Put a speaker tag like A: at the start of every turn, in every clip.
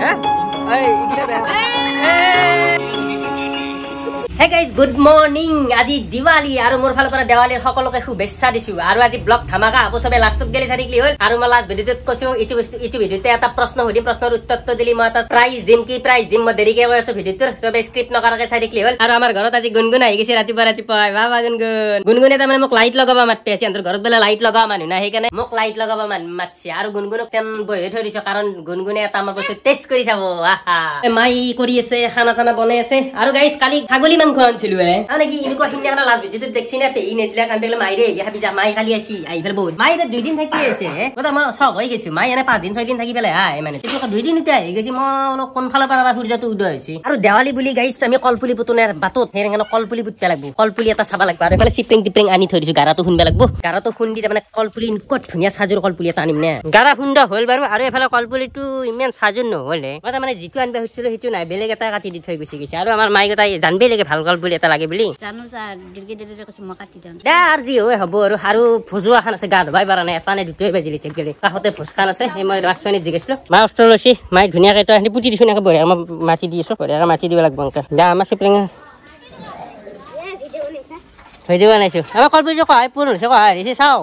A: 哎，哎，你来呗。哎。হে guys good morning আজি দিৱালী আৰু মোৰ ফালৰ পৰা দেৱালীৰ সকলোকে শুভেচ্ছা দিছো। আৰু আজি ব্লগ ধামাকা। হ'ব চবে লাষ্টত গেলি থাকিলি হ'ল আৰু মই লাষ্ট ভিডিঅ'টোত কৈছো ইটো বস্তু ইটো ভিডিঅ'তে এটা প্ৰশ্ন সুধিম। প্ৰশ্নৰ উত্তৰটো দিলি মই এটা প্ৰাইজ দিম কি প্ৰাইজ দিম? মই দেৰিকে কৈ আছো ভিডিঅ'টোৰ। চবে স্ক্ৰিপ্ট নকৰাকে চাই থাকিলি হ'ল। আৰু আমাৰ ঘৰত আজি গুণগুণ আহি গৈছে ৰাতিপুৱা ৰাতিপুৱা। বাবা গুণগুণ। গুণগুণে তাৰমানে মোক লাইট লগাব মাতি আছে সিহঁতৰ ঘৰত বোলে লাইট লগাব মানুহ নাই। সেইকাৰণে মোক লাইট লগাব মাতিছে। আৰু গুণগুণক তেন বহি থৈ দিছো। কাৰণ গুণগুণে এটা আমাৰ বস্তু টেষ্ট কৰি চাব। আহা। মাই কৰি আছে খানা চানা বনাই আছে। আৰু গাইজ কালি ছাগলী আনিছিলো হে মানে কি এনেকুৱা সিদিনাখন লাষ্ট ভিডিঅ'টোত দেখছি নে পেহী নেদিলে কান্দিলে মাই কালি আছি আহি পেলাই বহুত মাই এতিয়া দুইদিন থাকি আছে চখ হৈ গৈছো মাই এনে পাঁচদিন ছয়দিন থাকি পেলাই আহে মানে তেতিয়া দুইদিনতে আহি গৈছে মই অলপ কোনফালৰ পৰা উদয় হৈছে আৰু দেৱালী বুলি গাইছ আমি কলপুলি পুতনেৰ বাটত সেইকাৰণে কলপুলি পুতব লাগব কলপুলি এটা চাব লাগব আৰু চিপৰিং টিপৰিং আনি থৈ দিছো গাৰাটো শুনব লাগব গাৰাটো খুন্দি তাৰমানে কলপুলি ধুনীয়া সাজুৰ কলপুলি এটা আনিম নে গাৰা খুন্দা হ'ল বাৰু আৰু এইফালে কলপুলিটো ইমান সাজুৰ নহ'লে মই তাৰমানে যিটো আনিব খুজিছিলো সেইটো নাই বেলেগ এটা কাটি দি থৈ গুচি গৈছে আৰু আমাৰ মাই কেইটাই জানবেই লাগে ভাল এটা লাগে বুলি।
B: জানো ছাৰ দিলকে দিলে কৈছো মই কাটি দিওঁ।
A: দে আৰু যি হয় হ'ব আৰু আৰু ভোজো এখন আছে গা ধুবাই পাৰা নাই এটা নে দুটাই বাজিলে চেক গেলি। কাষতে ভোজ খান আছে সেই মই ৰাজচোৱানীত জিজ্ঞাছিলো মা ওচৰ লৈছি মাই ধুনীয়াকৈ তই সেনেকৈ পুতি দিছো এনেকৈ বঢ়িয়াকৈ মই মাটি দি আছো বঢ়িয়াকৈ মাটি দিব লাগিব এনেকৈ দে আমাৰ চিপলিঙে। ভিডিঅ' বনাইছো আমাৰ কলপুলিটো কহাই পূৰণ হৈছে কহাই আহিছে চাওঁ।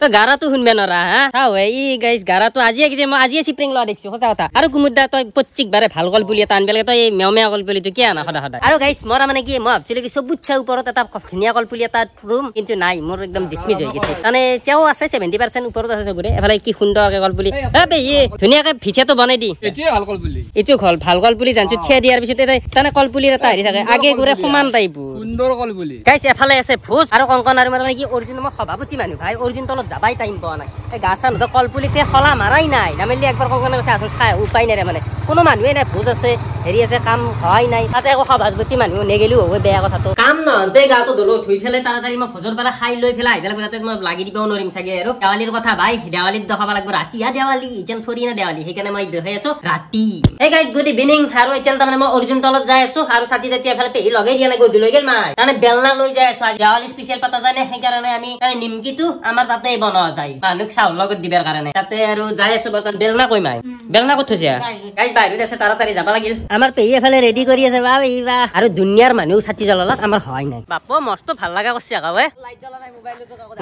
A: তই গাৰাটো শুনবে নৰা হা? চাওঁ হে ই গাইছ গাৰাটো আজিয়ে কিছে মই আজিয়ে চিপৰিং লোৱা দেখিছো সঁচা কথা। আৰু কুমুদা তই প্ৰত্যেকবাৰে ভাল কলপুলি এটা আনিব লাগে তই এই মেওমেয়া কলপুলিটো কিয় আনা সদায় সদায়? আৰু গাইছ মোৰ মানে কি মই ভাবছিলো কি চবুতছে ওপৰত এটা ধুনীয়া কলপুলি এটা ৰুম কিন্তু নাই মোৰ একদম ডিছমিছ হৈ গৈছে। মানে তেওঁ আছে ছেভেণ্টি পাৰ্চেণ্ট ওপৰত আছে চবৰে এফালে কি সুন্দৰকে কলপুলি এ পেহী ধুনীয়াকে ভিঠিয়াটো বনাই দি।
C: ভাল কল
A: এইটো ঘল ভাল কলপুলি জানছো থিয়া দিয়াৰ পিছত এতিয়া তাৰমানে কলপুলিৰ এটা হেৰি থাকে আগে ঘূৰে সমান টাইপৰ।
C: সুন্দৰ কল বুলি।
A: গাইছ এফালে আছে ভোজ। আৰু কংকন আৰু মানে কি অৰ্জুন মই সভাপতি মানুহ। ভাই অৰ্জুন তলত যাবাই টাইম পোৱা নাই। এই গা চা নতো কলপুলিতে খলা মাৰাই নাই। নামিলি একবাৰ কংকনে কৈছে চাই উপায় নাই মানে। কোনো মানুহে নাই ভোজ আছে হেৰি আছে কাম হোৱাই নাই। তাতে আকৌ সভাপতি মানুহ নেগেলিও হ'ব বেয়া কথাটো। কাম নহওঁতে গাটো ধলো ধুই পেলাই তাড়াতাড়ি মই ভোজৰ পৰা খাই লৈ পেলাই আহি পেলাই যাতে মই লাগি দিবও নোৱাৰিম চাগে আৰু। দেৱালীৰ কথা ভাই দেৱালীত দেখাব লাগিব ৰাতি হা দেৱালী এতিয়া থৰি না দেৱালী সেইকাৰণে মই দেখাই আছো ৰাতি। এই গাইজ গুড ইভিনিং আৰু এতিয়া তাৰমানে মই অৰ্জুন তলত যাই আছো আৰু ছাতি তাতি এফালে পেহী লগাই দিয়া নাই গধূলি লৈ গেল মাই। তাৰমানে বেলনা লৈ যাই আছো আজি দেৱালী স্পেচিয়েল পাতা যায় নে সেইকাৰণে আমি নিমকিটো আমাৰ তাতে বনোৱা যায় মানুহক চাউল লগত দিবৰ কাৰণে। তাতে আৰু যাই আছো বৰ্তমান বেলনা কৈ মাই। বেলনা ক'ত থৈছে? গাইজ বাহিৰত আছে তাড়াতাড়ি যাব লাগিল। আমাৰ পেহী ৰেডি কৰি আছে বা পেহী বা আৰু দুনিয়াৰ মানুহ ছাতি জ্বলালাক আমাৰ হয় নাই। বাপ মস্ত ভাল লগা কৰিছে আকৌ এ।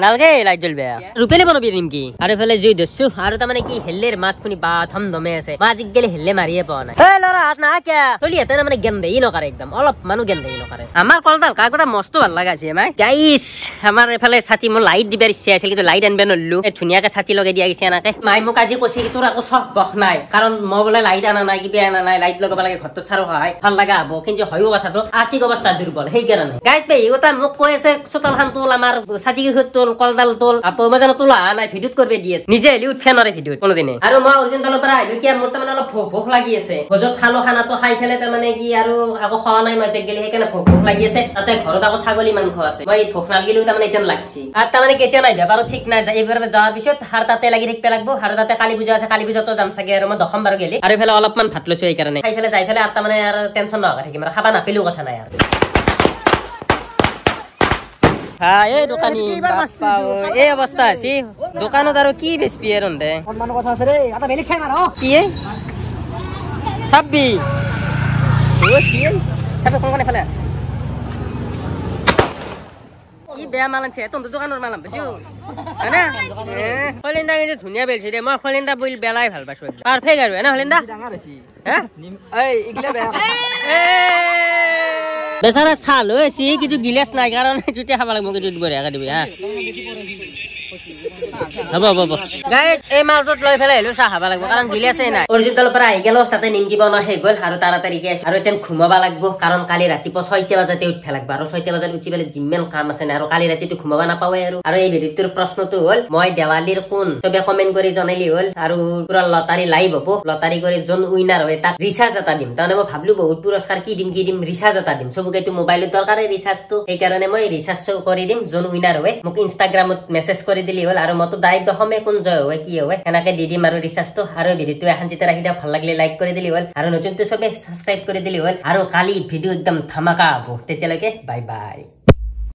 A: নালগে লাইট জ্বলবে ৰূপেলি বনাবি নিমকি আৰু এইফালে জুই ধৰছো আৰু তাৰমানে কি হেল্লেৰ মাত শুনি বা থম ধমে আছে। মই আজিকালি হেল্লে মাৰিয়ে পোৱা নাই। এই ল'ৰা হাত না কিয়া? চলি হেতে মানে গেন্দেই নকৰে একদম অলপ মানুহ গেন্দেই নকৰে। আমাৰ কলডাল কাকটা মস্ত ভাল লগা আছে মাই। গাইছ আমাৰ এইফালে ছাতি মোৰ লাইট দিবৰ ইচ্ছা আছিল কিন্তু লাইট আনব নল্লো। এই ধুনীয়াকে ছাতি লগাই দিয়া গৈছে এনেকে। মাই মোক আজি কৈছে তোৰ আকৌ চখ বখ নাই কাৰণ মই বোলে লাইট আনা নাই কিবা আনা নাই লাইট লগাব লাগে ঘৰটো চাৰো সহায় ভাল লগা হব। কিন্তু হয়ো কথাটো আৰ্থিক অৱস্থা দুৰ্বল সেইকাৰণে। গাইছ পেহী কথা মোক কৈ আছে চোতালখন তোল আমাৰ কেইখন তোল কলডাল তোল আকৌ মই জানো তোলা নাই ভিডিঅ'ত কৰিব দি আছে। নিজে হলি উঠে নৰে ভিডিঅ'ত কোনোদিনে। আৰু মই অৰিজিন তলৰ পৰা আহিলো কি মোৰ তাৰমানে অলপ ভোক ভোক লাগি আছে। ভোজত খালো খানাটো খাই পেলাই তাৰমানে কি আৰু আকৌ খোৱা নাই চেক গেলি সেইকাৰণে ভোক ভোক লাগি আছে। তাতে ঘৰত আকৌ ছাগলী মাংস আছে। মই ভোক নালাগিলেও তাৰমানে এতিয়া লাগছি। আৰু তাৰমানে কেতিয়া নাই বেপাৰো ঠিক নাই এইবাৰ যোৱাৰ পিছত সাৰ তাতে লাগি থাকিব লাগব আৰু তাতে কালী পূজা আছে কালী পূজাতো যাম চাগে আৰু মই দশম বাৰো গেলি। আৰু এইফালে অলপমান ভাত লৈছো সেইকাৰণে খাই পেলাই যাই পেলাই আৰু তাৰমানে আৰু টেনচন নোহোৱাকৈ থাকিম আৰু খাবা নাপালেও কথা নাই আৰু। হা এই দোকানী অৱস্থা আছে দোকানত আৰু কি বেচবি আৰু দে কোনখন এইফালে কি বেয়া মাল আনছে? তহঁতৰ দোকানৰ মাল আনছো হয়নে? হলিন্দা কিন্তু ধুনীয়া বেলছি দে মই হলিন্দা বইল বেলাই ভাল পাইছো পাৰফেক্ট আৰু হয়নে হলিন্দা
D: ডাঙৰ বেছি
A: হা?
D: এই এইগিলা বেয়া
A: বেচাৰা চাল হৈ আছে কিন্তু গিলাচ নাই কাৰণ তেতিয়া খাব লাগিব কিন্তু বঢ়িয়াকে দিবি হা? হ'ব হ'ব হ'ব। এই মালটোত লৈ পেলাই চাহ খাব লাগিব কাৰণ গিলাচেই নাই। পৰা আহি গেলো তাতে নিমকি বনোৱা শেষ গ'ল আৰু তাড়াতাড়িকে আছে আৰু এতিয়া ঘুমাব লাগিব কাৰণ কালি ৰাতিপুৱা ছয়টা বজাতে উঠিব লাগিব। আৰু ছয়টা বজাত উঠি পেলাই যিমান কাম আছে না আৰু কালি ৰাতিটো ঘুমাব নাপাওৱে আৰু। আৰু এই ভিডিঅ'টোৰ প্ৰশ্নটো হ'ল মই দেৱালীৰ কোন? চবে কমেণ্ট কৰি জনাইলি হ'ল। আৰু পুৰা লটাৰী লাইভ হ'ব। লটাৰী কৰি যোন উইনাৰ হয় তাক ৰিচাৰ্জ এটা দিম। তাৰমানে মই ভাবলো বহুত পুৰস্কাৰ কি দিম কি দিম ৰিচাৰ্জ এটা দিম। চবকেতো মোবাইলত দৰকাৰে ৰিচাৰ্জটো সেইকাৰণে মই ৰিচাৰ্জ কৰি দিম যোন উইনাৰ হয় মোক ইনষ্টাগ্ৰামত মেছেজ কৰি দিলি হ'ল আৰু মইতো ডাইৰেক্ট দশমে কোন জয় হয় কি হয় সেনেকে দি দিম আৰু ৰিচাৰ্জটো আৰু ভিডিঅ'টো এখন যেতিয়া ৰাখি দিয়া ভাল লাগিলে লাইক কৰি দিলি হ'ল আৰু নতুনটো চবে ছাবস্ক্ৰাইব কৰি দিলি হ'ল আৰু কালি ভিডিঅ' একদম ধামাকা হ'ব। তেতিয়ালৈকে বাই বাই